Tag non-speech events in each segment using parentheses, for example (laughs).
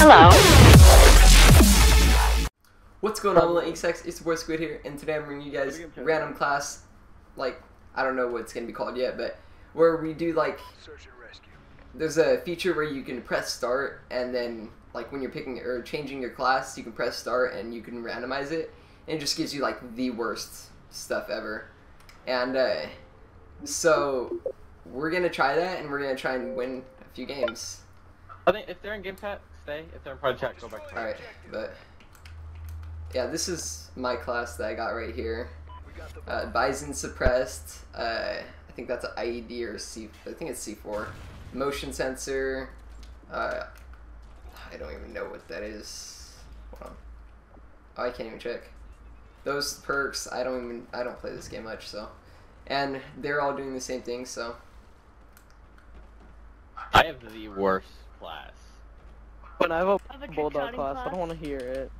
Hello. What's going on, little Inksax? It's the boy Squid here, and today I'm bringing you guys random class, like, I don't know what it's going to be called yet, but where we do, like, there's a feature where you can press start, and then, like, when you're picking or changing your class, you can press start and you can randomize it, and it just gives you, like, the worst stuff ever. And, uh, so, we're going to try that, and we're going to try and win a few games. I think if they're in game chat, stay. If they're in private chat, go back. to Alright, but yeah, this is my class that I got right here. Uh, Bison suppressed. Uh, I think that's an IED or C. I think it's C4. Motion sensor. Uh, I don't even know what that is. Hold on. Oh, I can't even check. Those perks, I don't even. I don't play this game much, so. And they're all doing the same thing, so. I have the worst class. When I have I have a a bulldog shotting class, I don't want to hear it.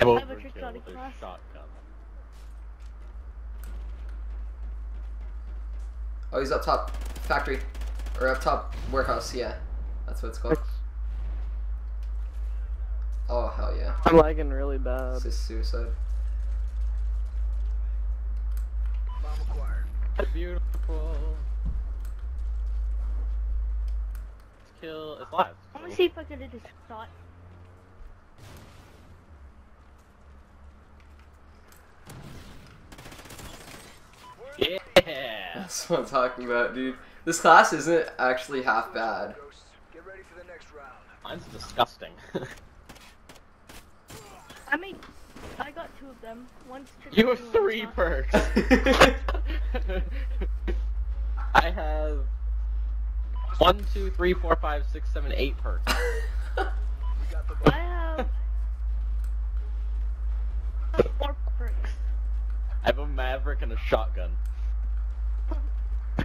I have a trick shotting class. Shotgun. Oh, he's up top factory, or up top warehouse. Yeah, that's what it's called. Oh hell yeah! I'm lagging really bad. This is suicide. Beautiful. Let's kill. It's live. I'm gonna see if I can do this shot. Yeah. (laughs) That's what I'm talking about, dude. This class isn't actually half bad. Mine's disgusting. (laughs) I mean, I got two of them. One's you have three perks. (laughs) I have one, two, three, four, five, six, seven, eight perks. (laughs) I have four perks. I have a maverick and a shotgun. (laughs) I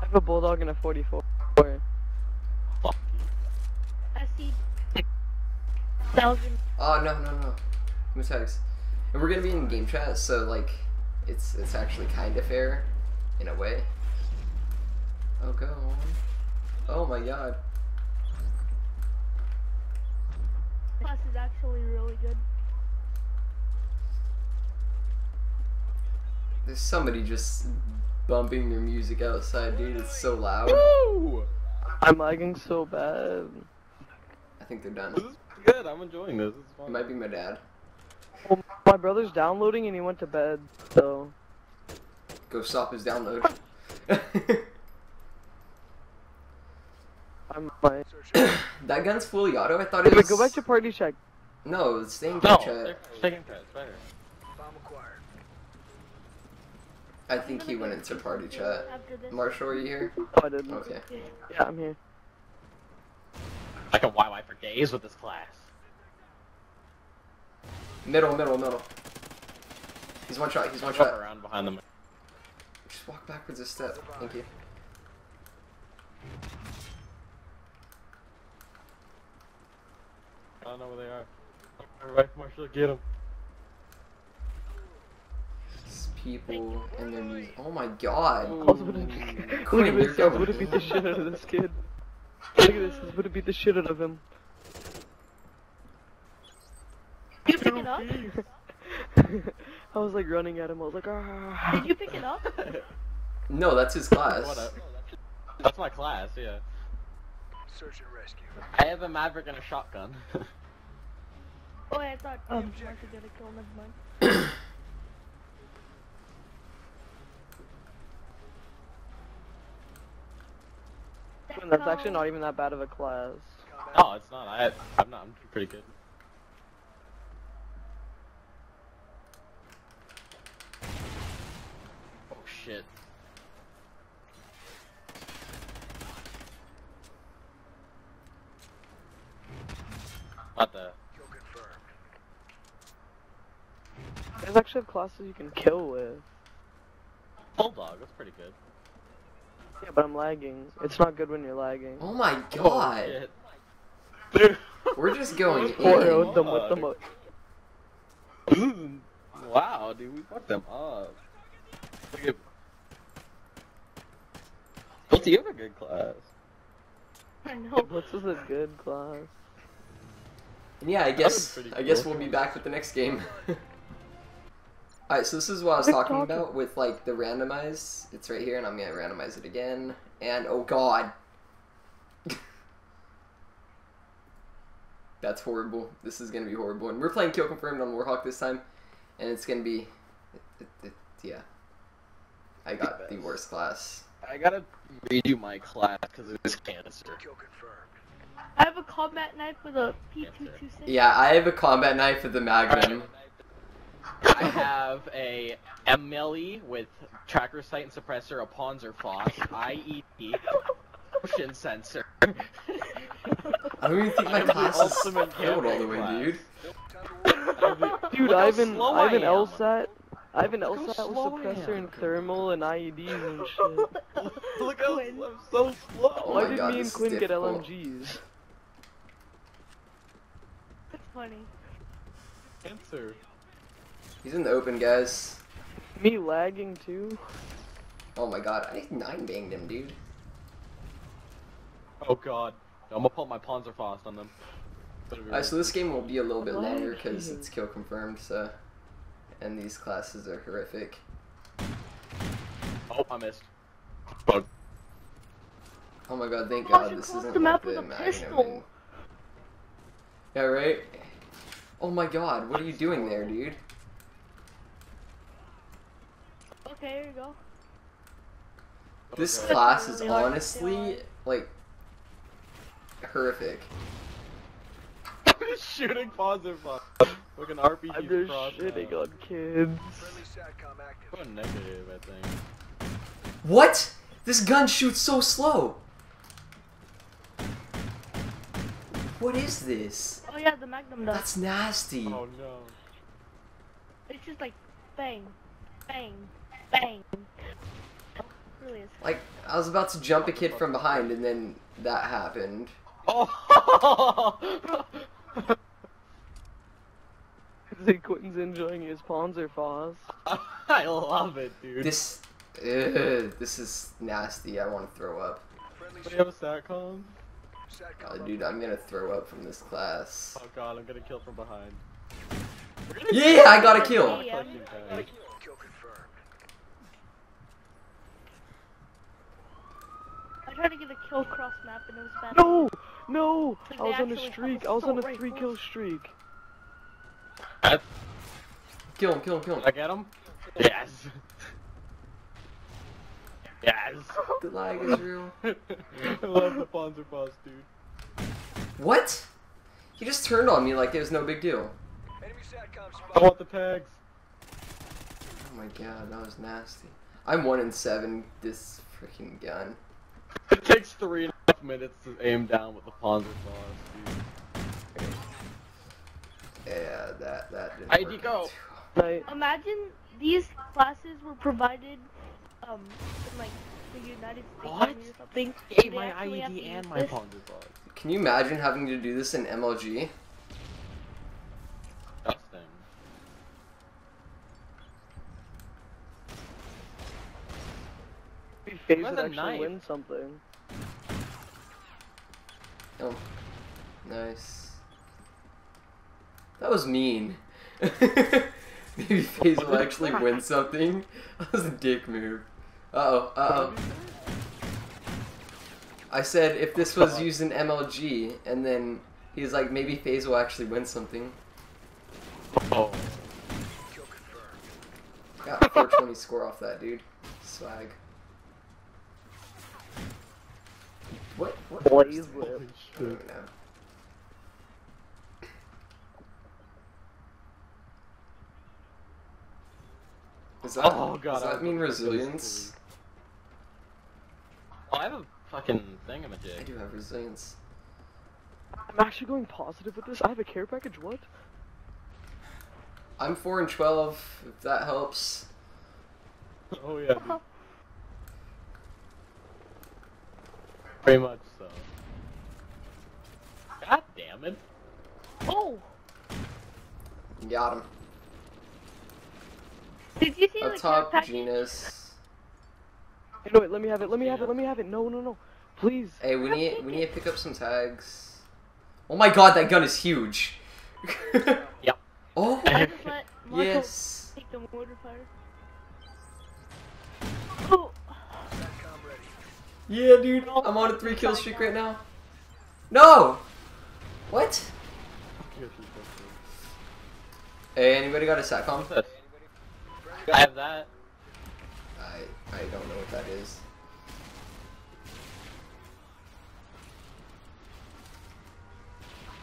have a bulldog and a 44. Fuck you. I see thousand. oh no no no, Mutex. And we're gonna be in game chat, so like, it's it's actually kind of fair, in a way. Oh go on. Oh my god. Class is actually really good. There's somebody just bumping their music outside, dude. It's so loud. Woo! I'm lagging so bad. I think they're done. This is good. I'm enjoying this. This is It might be my dad. Well, my brother's downloading and he went to bed, so. Go stop his download. (laughs) I'm (coughs) that gun's fully auto. I thought it Wait, was. go back to party check. No, it's staying No, game chat. they're chat. It's. I think he went into party chat. Marshall, are you here? Oh, I didn't. Okay. Yeah, I'm here. I can YY for days with this class. Middle, middle, middle. He's one shot. He's one shot. around behind them. Just walk backwards a step. Thank you. I don't know where they are. Everybody, Marshall, get them. These people and their music. Oh my god. I was gonna, look at Quinn, you're I would have going. beat the shit out of this kid. Look at this, I would have beat the shit out of him. Did you pick it up? (laughs) I was like running at him, I was like, ah. Did you pick it up? (laughs) No, that's his class. What up? That's my class, yeah. Search and rescue. I have a Maverick and a shotgun. (laughs) Oh, I thought um, Marshall got a kill. Never mind. (coughs) That's actually not even that bad of a class. no, it's not. I, I'm not. I'm pretty good. Oh shit. What the? Kill confirmed. There's actually classes you can kill with. Bulldog, that's pretty good. Yeah, but I'm lagging. It's not good when you're lagging. Oh my Oh, god. shit. Dude. (laughs) We're just going Poor in. Them with the mo- (clears throat) wow, dude, we fucked them up. Look at. But you have a good class. I know. Blitz is a good class. And yeah, I guess I guess cool. we'll be back with the next game. (laughs) Alright, so this is what I was talking talking. about with like the randomize. It's right here and I'm gonna randomize it again. And oh god. (laughs) That's horrible. This is gonna be horrible. And we're playing Kill Confirmed on Warhawk this time. And it's gonna be it, it, it- yeah. I got the worst class. I gotta redo my class because it was cancer. Kill confirmed. I have a combat knife with a P226. Yeah, I have a combat knife with the Magnum. I have a MLE with tracker sight and suppressor, a Panzerfaust, IED, motion sensor. I don't even think my class is ultimate filled all the way, camping dude. Time to work. Dude, I have an I have an am. LSAT. I have an Look how LSAT with suppressor and thermal and IEDs and (laughs) shit. Look how Quinn. I'm so slow. Oh Why did God, me and Quinn get difficult. LMGs? That's funny. Cancer. He's in the open, guys. Me lagging too? Oh my god, I nine banged him, dude. Oh god. I'm gonna pull my Panzerfaust on them. Alright, so this game will be a little bit longer because it's kill confirmed, so. And these classes are horrific. Oh, I missed. Bug. Oh my god, thank Oh, god this isn't the like map the with a Magnum. pistol. Yeah, right? Oh my god, what are you doing there, dude? Okay, here you go. This Okay. class is Really honestly, like, horrific. Shooting Panzerfaust. Like an RPG I'm just cross. shitting now. on kids. Friendly SATCOM negative, I think. What? This gun shoots so slow! What is this? Oh yeah, the Magnum does. That's nasty. Oh no. It's just like bang, bang, bang. really is. Like, I was about to jump a kid from behind and then that happened. Oh! I think Quentin's enjoying his Panzerfaust. (laughs) I love it, dude. This, ugh, this is nasty. I want to throw up. Friendly Do you have a SATCOM? SATCOM Oh, uh, dude, I'm gonna throw up from this class. Oh god, I'm gonna kill from behind. Yeah, I got a kill. I'm collecting tags. Kill confirmed. I tried to get a kill cross map and it was bad. No! No! Like, I was on a streak. I was on a assault three kill rifles. streak. Kill him, kill him, kill Did him. I get him? Yes. Yes. (laughs) The lag is real. (laughs) I love the Panzerfaust, dude. What? He just turned on me like it was no big deal. Enemy I want the tags. Oh my god, that was nasty. I'm one in seven. This freaking gun. It takes three and a half minutes to aim down with the Panzerfaust, dude. Yeah, that that didn't. ID go. out. Night. Imagine these classes were provided, um, in like the United States What? Army or something. Hey, They my actually IED and my this. Panzerfaust. Can you imagine having to do this in MLG? Disgusting. Maybe FaZe Where's would actually knife? win something. Oh, nice. That was mean. (laughs) Maybe FaZe will actually (laughs) win something. (laughs) That was a dick move. Uh oh, uh oh. I said if this was used in MLG, and then he's like, maybe FaZe will actually win something. Oh. Kill confirmed. Got 420 score off that, dude. Swag. What? What? Blaze I whip. don't know. Does that, Oh, God, does I that mean resilience? Oh, I have a fucking thing. I thingamajig. do have resilience. I'm actually going positive with this. I have a care package. What? I'm 4 and 12, if that helps. Oh yeah, (laughs) dude. Very much so. God damn it. Oh, Got him. did you see Up the care top, package? Genus. Hey, no, wait, let me have it. Let me have it. Let me have it. No, no, no. Please. Hey, we need we need to pick up some tags. Oh my god, that gun is huge. (laughs) Yep. Oh I just let yes. take the mortar fire. Oh, SATCOM ready. Yeah, dude. I'm on a three kill streak right now. No. What? Hey, anybody got a satcom? I have that. I I don't know what that is.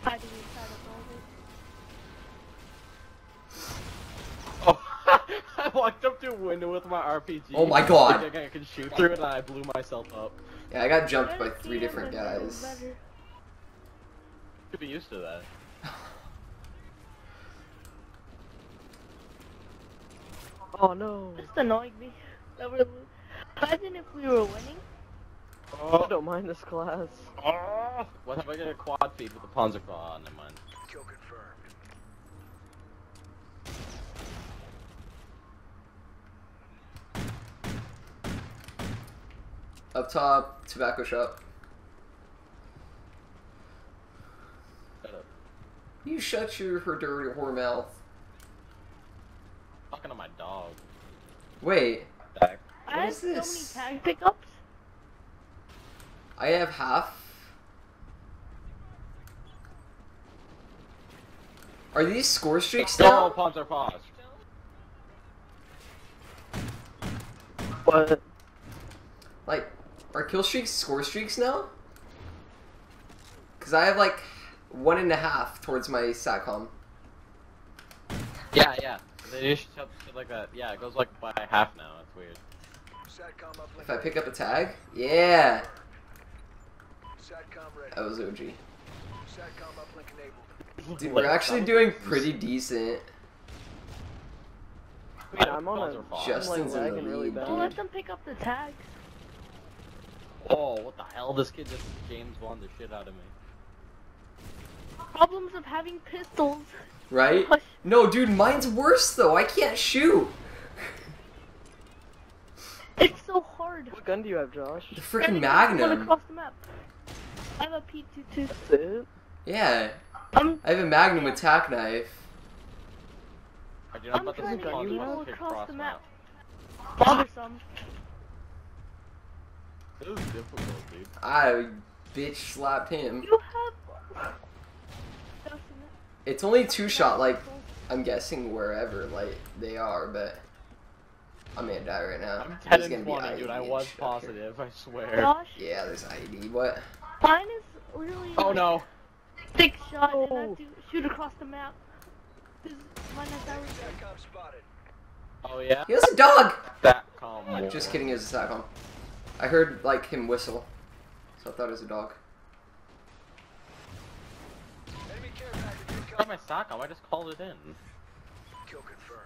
hiding inside a building. (laughs) I walked up to a window with my RPG. Oh my God. thinking I can shoot through it, and I blew myself up. Yeah, I got jumped by three different him and know guys. better. Should be used to that. (laughs) Oh no. Just annoying me. That we're Imagine if we were winning. I don't mind this class. Oh. What if I get a quad feed with the Panzer? Oh, never mind. Kill confirmed. Up top, tobacco shop. Shut up. You shut your her dirty whore mouth. Talking to my dog. Wait, Back. What I have is so this? many tag pickups. I have half. Are these score streaks Go, now? Panzerfaust. What? Like, are kill streaks score streaks now? Because I have like one and a half towards my SATCOM. Yeah, yeah. They just shut shit like that. Yeah, it goes like by half now. That's weird. SATCOM uplink. If I pick up a tag, yeah, SATCOM ready. that was OG. SATCOM uplink enabled. Dude, we're actually doing pretty decent. Wait, I'm on a. Faust. I'm Justin's like in the lagging really bad. Don't let them pick up the tags. Oh, what the hell? This kid just James Bond the shit out of me. Problems of having pistols. Right? Push. No, dude, mine's worse though. I can't shoot. It's so hard. What gun do you have, Josh? The Can't freaking even run Magnum. across the map. I have a P22. That's? Yeah, I'm I have a Magnum with tack knife. I do not I'm about trying this to Panzer get Faust people kick across the map. map. bothersome. This is difficult, dude. I bitch slapped him. You have. It's only two shot, like I'm guessing wherever like they are, but I'm gonna die right now. I'm 10 There's and gonna be 20, dude. I was shit here. positive, I swear. Josh, Yeah, there's IED. What? mine is really. Oh like, no. Six shot, and I oh. have Oh. to shoot across the map. This is mine has that. SATCOM. Oh yeah? He has a dog. That calm. Just kidding. It was a SATCOM. I heard like him whistle, so I thought it was a dog. Enemy care package Got my incoming. stock on, I just called it in. Kill confirmed.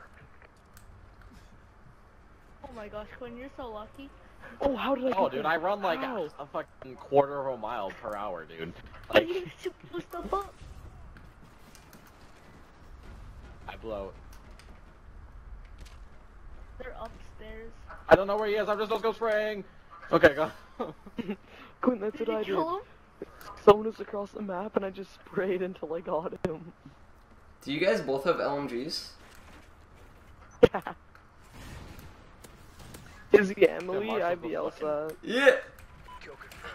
Oh my gosh, Quinn, you're so lucky. Oh, how did I Oh, dude, that? I run like How? a, a fucking quarter of a mile per hour, dude. How Like, do you shoot those stuff up? I blow. They're upstairs. I don't know where he is, I'm just gonna go spraying! Okay, go. (laughs) Quinn, that's Did what I did. kill him? Someone was across the map and I just sprayed until I got him. Do you guys both have LMGs? Yeah. (laughs) Is he Emily? Marshall, I go be Elsa. Yeah. Kill confirmed.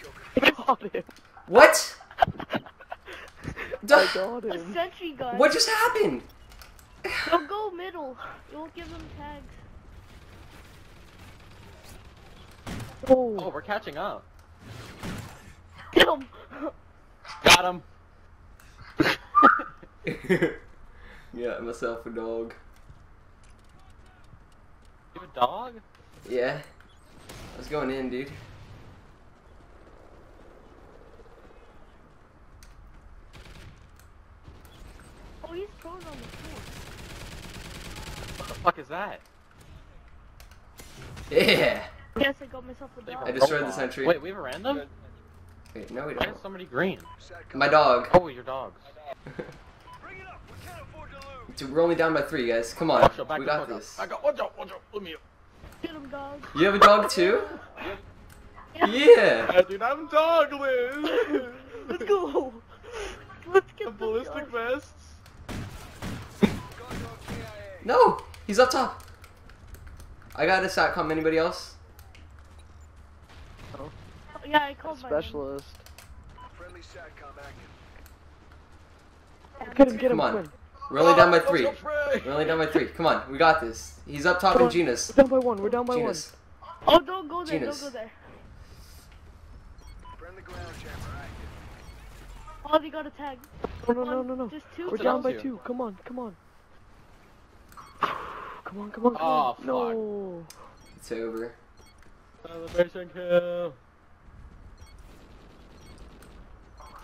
Kill I confirmed. got him. What? (laughs) I Duh. got A sentry gun. What just happened? Don't go middle. You won't give them tags. Oh, Oh, we're catching up. Get him. Got him! (laughs) yeah, myself a dog. You have a dog? Yeah. I was going in, dude. Oh, he's thrown on the floor. What the fuck is that? Yeah. Yes, I got myself a dog. I destroyed the robot. sentry. Wait, we have a random? Wait, no, we don't. is somebody green? My dog. Oh, your dogs. Bring it up. We can't afford to lose. Dude, we're only down by three, guys. Come on. Watch We got this. I got, watch out, watch out, let me up. Get him, dog. You have a dog too? Yeah. dude, I'm Douglas. Let's go. Let's get the ballistic vests. Dog KIA. No, he's up top. I got a satcom. Anybody else? Yeah, I called my. Specialist. Friendly SATCOM active. Get him, get him, Come on. Quinn. We're only down by three. let's go, Frey. We're only down by three. Come on, we got this. He's up top Come in. Genus. We're down by one. We're down by Genus. Oh, don't go there. Genus. Don't go there. Friendly ground jammer active. Oh, they got a tag. No, no, no, no, no. Just two. We're down by two. Come on, come on. (sighs) Come on, come on, come Oh, on. fuck. No. It's over. Celebration kill.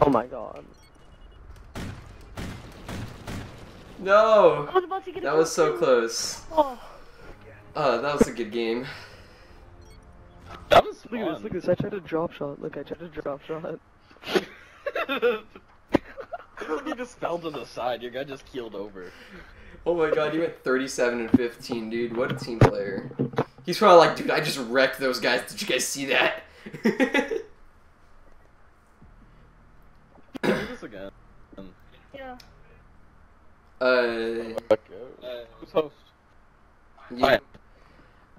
Oh my god. No. I was about to get That was so close. Oh, Oh, that was a good game. That was Look at this, look at this. I tried to drop shot. Look, I tried to drop shot. (laughs) (laughs) you just fell to the side. Your guy just keeled over. Oh my god, you went 37 and 15, dude. What a team player. He's probably like, dude, I just wrecked those guys. Did you guys see that? (laughs) Do this again. yeah. uh, Okay. Uh, who's host? yeah. Alright.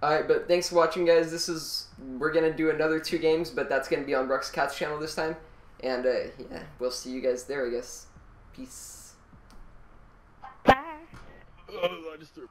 Alright, but thanks for watching, guys. This is we're gonna do another two games, but that's gonna be on Brooks Cat's channel this time. And uh, yeah, we'll see you guys there, I guess. Peace. Bye. Oh, (laughs) I just threw.